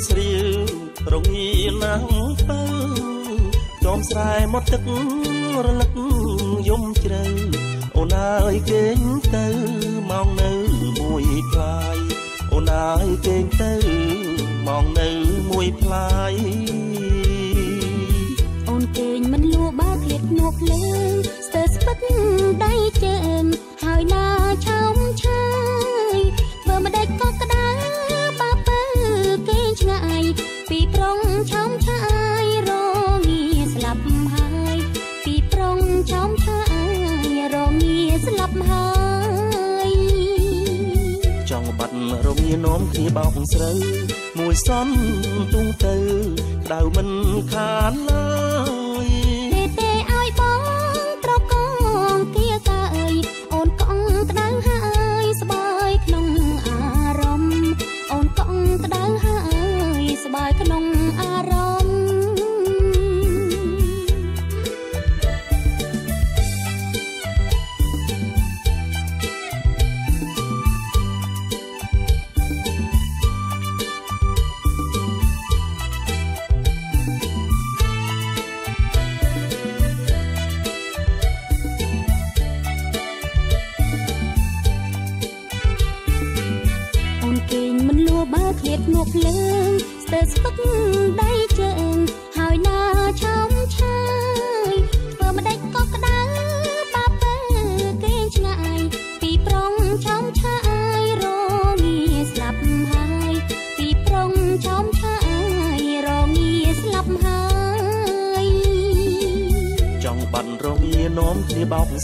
ព្រួយស្រៀវរងាណាំងទៅចោមស្រែមកទឹករលឹកយំជ្រៅអូនអើយគេងទៅមកនៅមួយផ្លាយអូនអើយគេងទៅមកនៅមួយផ្លាយអូនគេងមិនលួបើឃ្លាតនួកលើ រងានោមគ្នាបោកស្រូវមួយសំទុងទៅក្តៅមិនខានឡើយ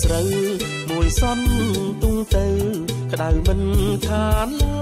ស្រូវមួយសន់ទុងទៅ ក្តៅមិនខានឡើ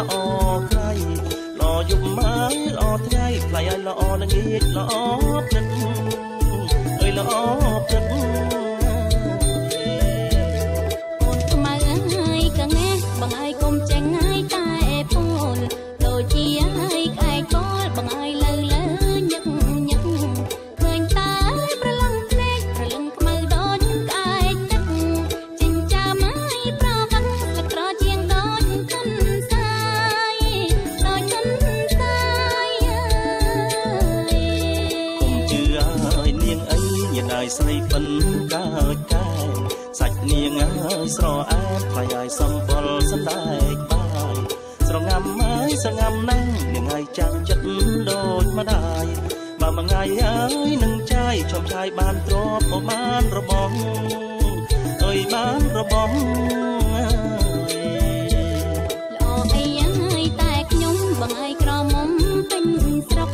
ល្អខ្លាញ់ល្អយប់ម៉ាយល្អថ្ងៃខ្លាញ់ឲ្យល្អល្ងាចល្អចិត្តអើយល្អចិត្ត ថ្ងៃហើយនឹងចាយឈប់ឆាយបានទ្របក៏បានរបស់អើយបានរបស់ល្អអីយ៉ាងហើយតែខ្ញុំបងអើយក្រមុំពេញស្រុក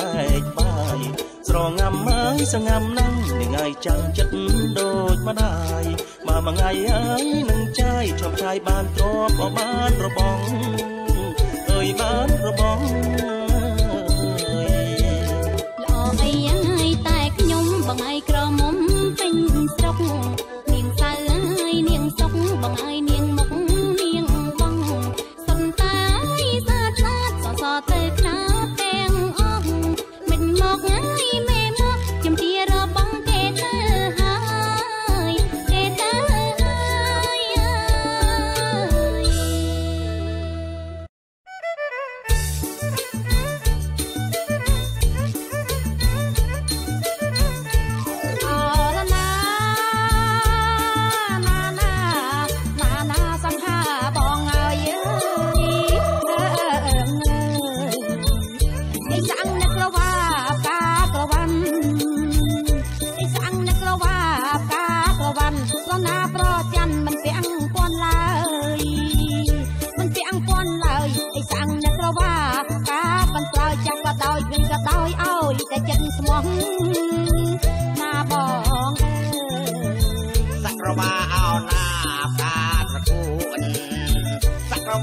បែកបាយស្រងាំម៉ៃសងាំណាំនឹងឲ្យចាំងចិត្តដូចម្ដាយមកមួយថ្ងៃហើយនឹងចាយឈប់ចាយបានទ្រពបានរបងអើយបានរបង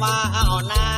ว่าเอาหน้า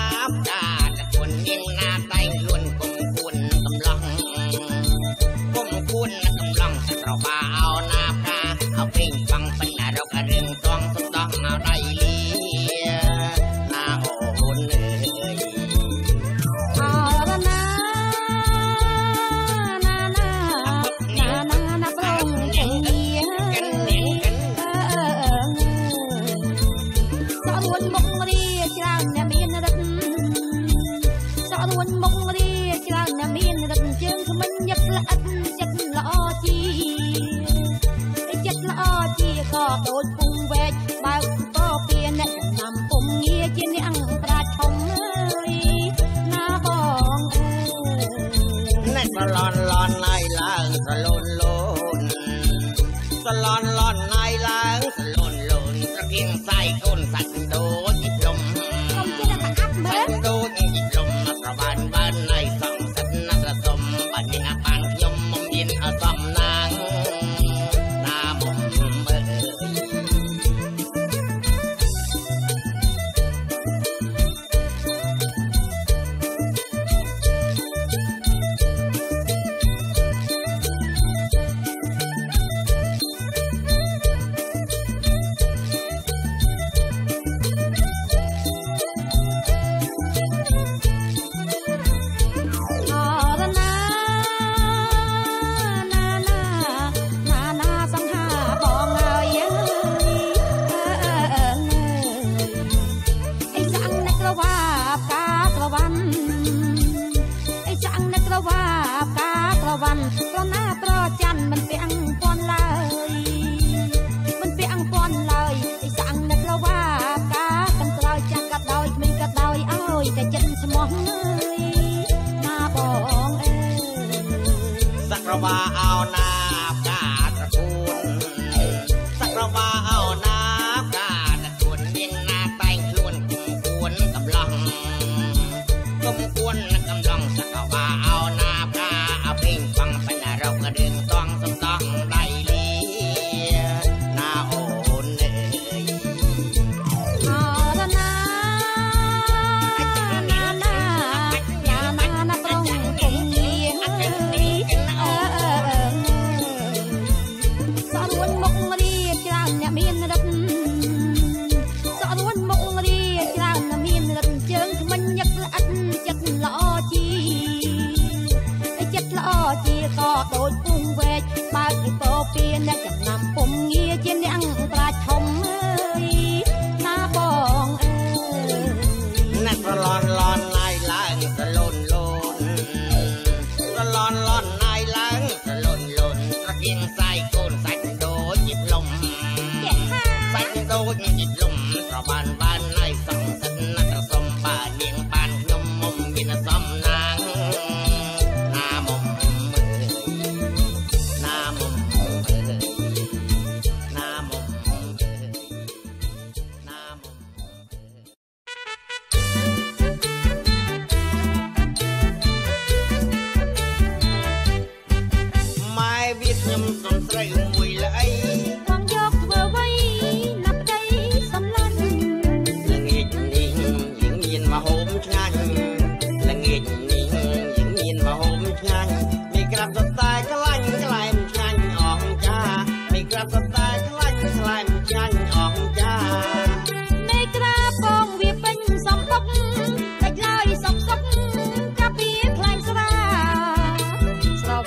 មានរិ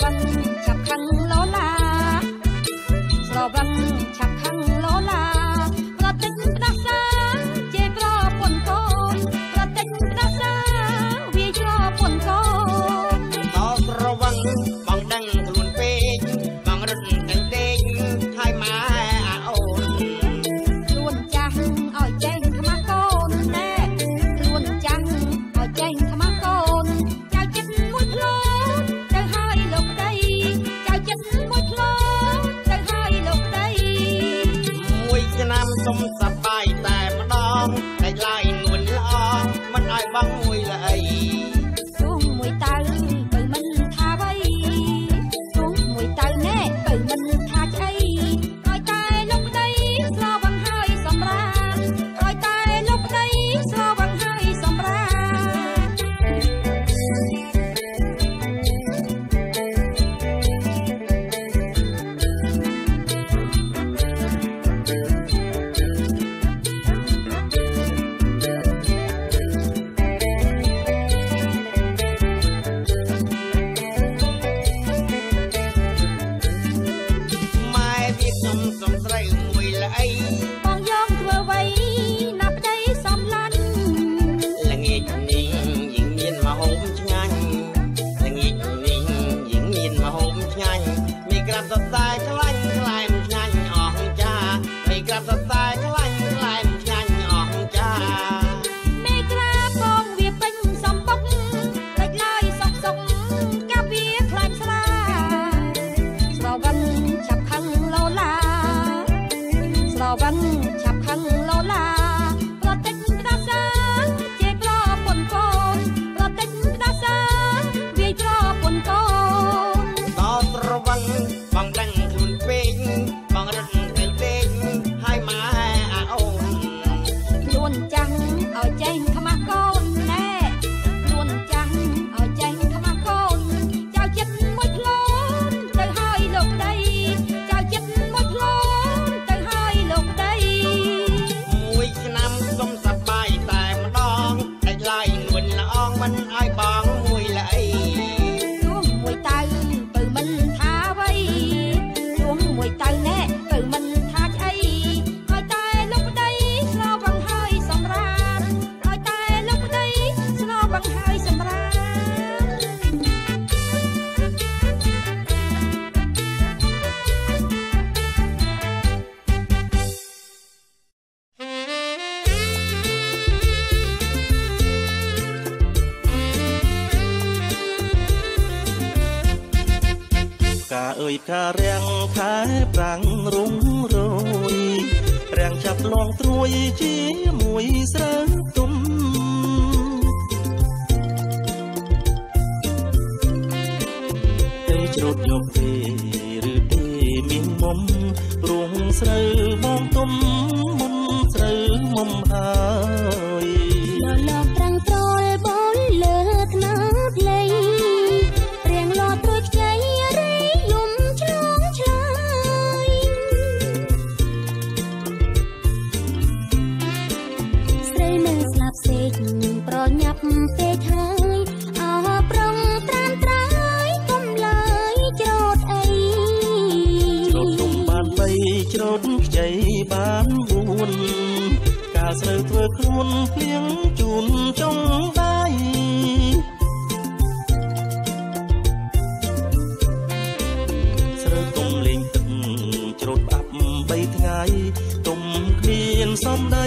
ស្ថារាំងខែប្រាំងរុងរោយរាំងចាប់លងត្រួយជី ទុំគ្មានសំដី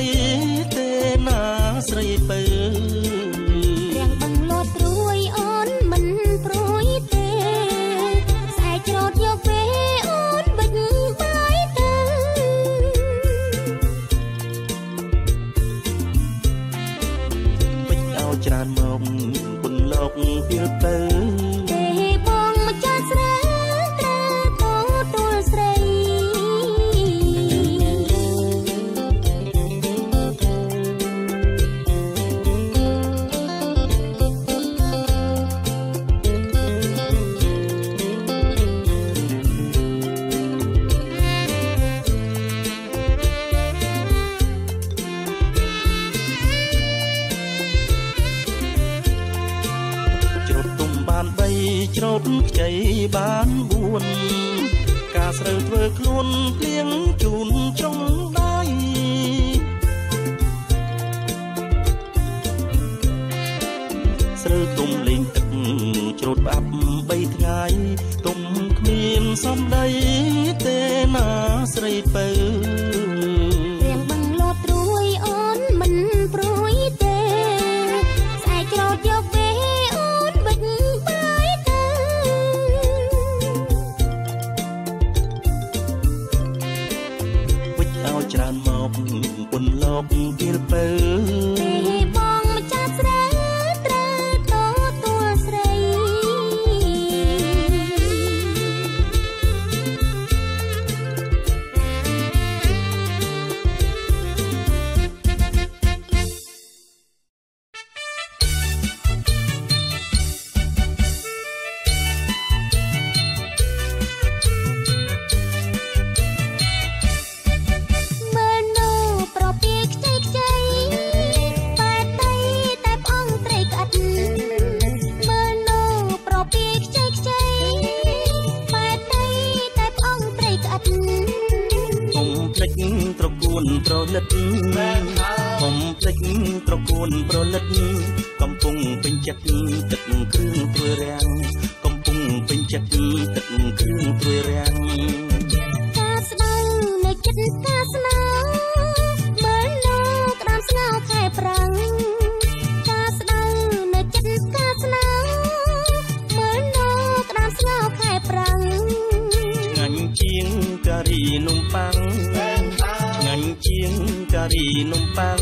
ការីនំប៉័ងឆ្ងាញ់ជាងការីនំប៉័ង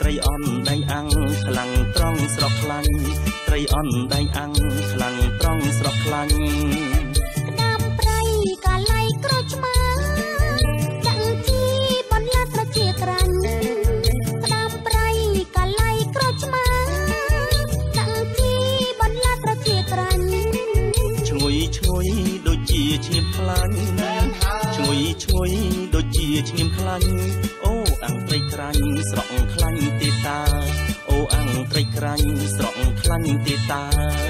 ត្រីអន់ដែងអាំងខ្លាំងត្រង់ស្រុកខ្លាញ់ត្រីអន់ដែងអាំងខ្លាំង ឈ្ងៀមខ្លាញ់អូអាំងត្រីក្រាញ់ស្រក់ខ្លាញ់ទេតាអូអាំងត្រីក្រាញ់ស្រក់ខ្លាញ់ទេតា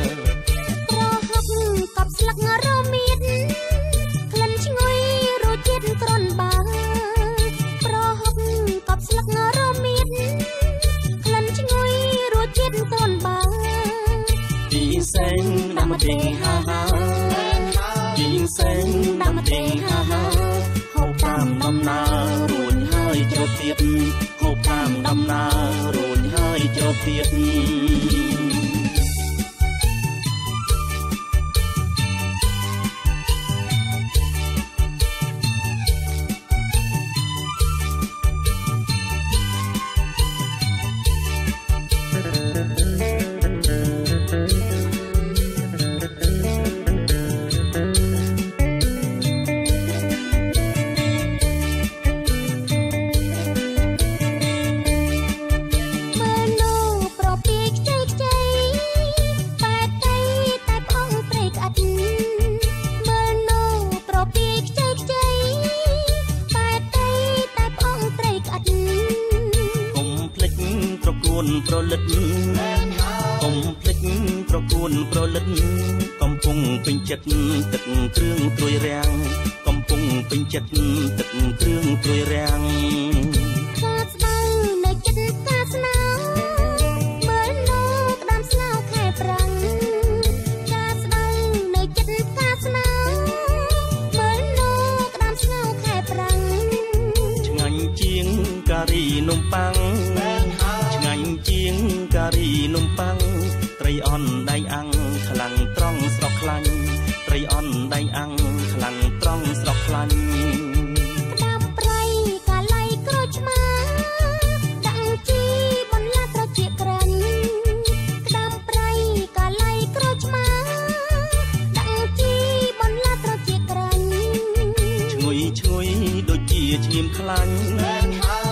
ឈ្ងៀមខ្លាញ់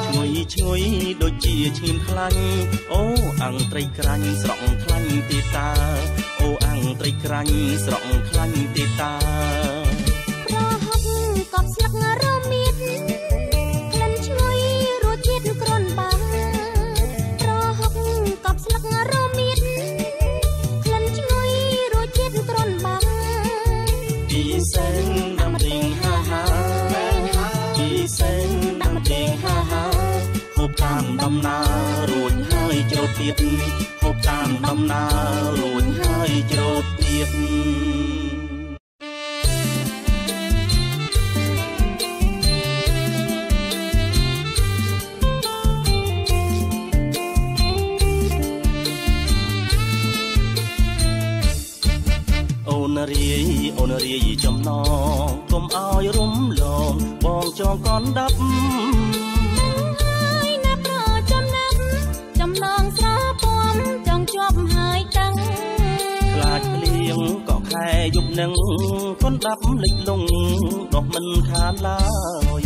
ឈ្ងុយឈ្ងុយដូចជាឈ្ងៀមខ្លាញ់អូអាំងត្រីក្រាញ់ស្រក់ខ្លាញ់ទីតា អូអាំងត្រីក្រាញ់ស្រក់ខ្លាញ់ទេតា ហើយចូលទៀតហូបតាមដំណើររួចហើយចូលទៀតអូនរាយអូនរាយចំណងកុំឲ្យរំលងបងចងកនដាប់ នឹងកូនដាប់លិចលងដោះមិនខានឡើយ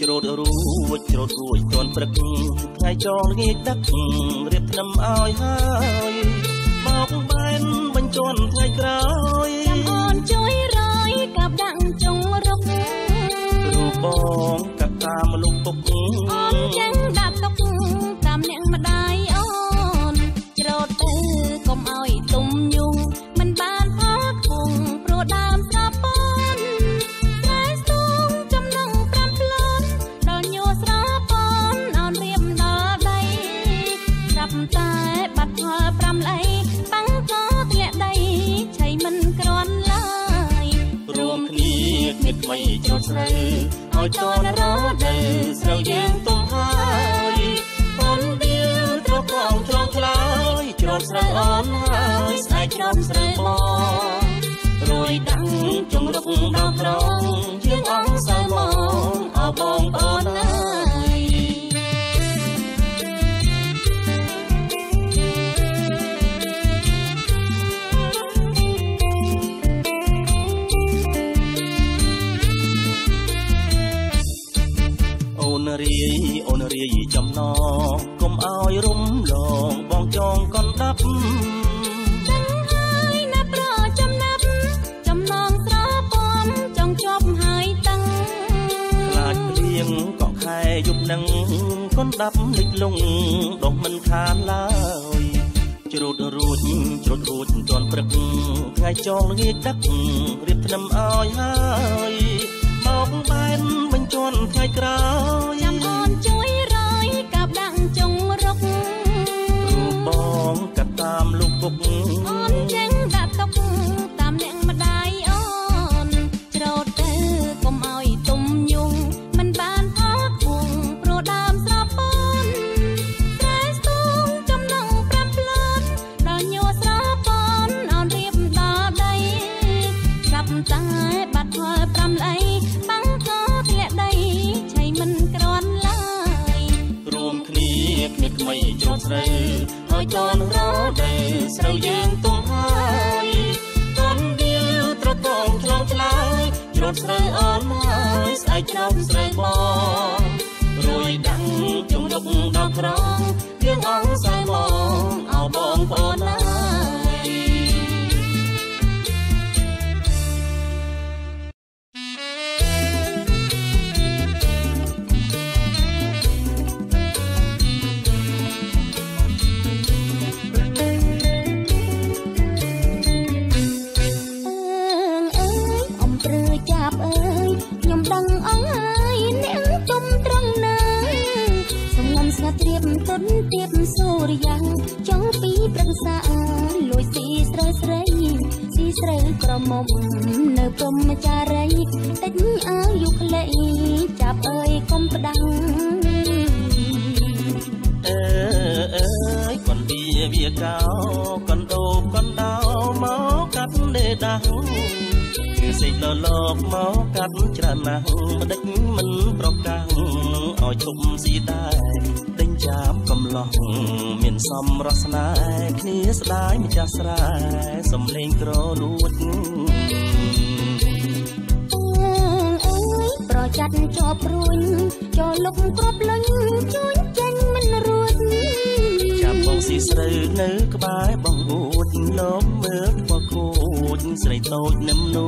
ច្រូតរួចច្រូតរួចទាន់ព្រឹកថ្ងៃចងងាយដឹករៀបថ្នឹមឲ្យហើយបោកបែនបញ្ជន់ថ្ងៃក្រោយចាំអូនជួយរយកាប់ដាក់ចុងរុករូបបងកាប់តាមលោកពុកអូនចឹង ឲ្យតនរដូវស្រូវយើងទុំហើយប៉ុនវាត្រកងត្រង់ខ្លាយច្រត់ស្រូវអូនហើយស្អែកច្រត់ស្រូវបងរួយដាក់ចងរុកដល់ក្រង ចំណងកុំឲ្យរំលងបងចងកណ្ដាប់ដឹងហើយណាប្រចំណាប់ចំណងស្រពំចង់ជាប់ហើយតឹងខ្លាចព្រៀងក៏ខែយប់នឹងកណ្ដាប់លិចលងដុំមិនខានឡើយជ្រូតរួចជ្រូតរួចជន់ព្រឹកថ្ងៃចងល្ងាចទឹករៀបថ្នឹមឲ្យហើយមកបែនបញ្ជន់ថ្ងៃក្រោយ ពុកអូនចេញ ស្រូវយើងទុំហើយតនដៀវត្រកងឆ្លងឆ្លើយជ្រុលស្រូវអូនហើយស្អែកចោលស្រីបងរួយដាំងជុំលុកដល់ក្រងយើងអងសៅមកអោបងប្អូនណា គឺសេចលលោកមកកាត់ច្រើនណាស់ម្ដេចមិនប្រកាំងឲ្យឈប់ស៊ីដែរចាប់កំឡោះមានសំរសនាគ្នាស្ដាយម្ចាស់ស្រែសំលេងក្រលួចអើយប្រចាត់ជាប់រួញចូលលុកគ្រាប់លុញជួញចេញមិនរួចចាប់បងស៊ីស្រូវនៅក្បែរបងអួតលោកមើលបកូចស្រីតូចនឹមនួន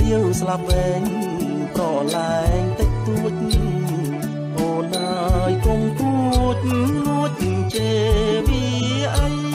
លៀវស្លាប់វែងប្រឡែងតិចតួចអូនអើយគុំពួតនួតជេវាអី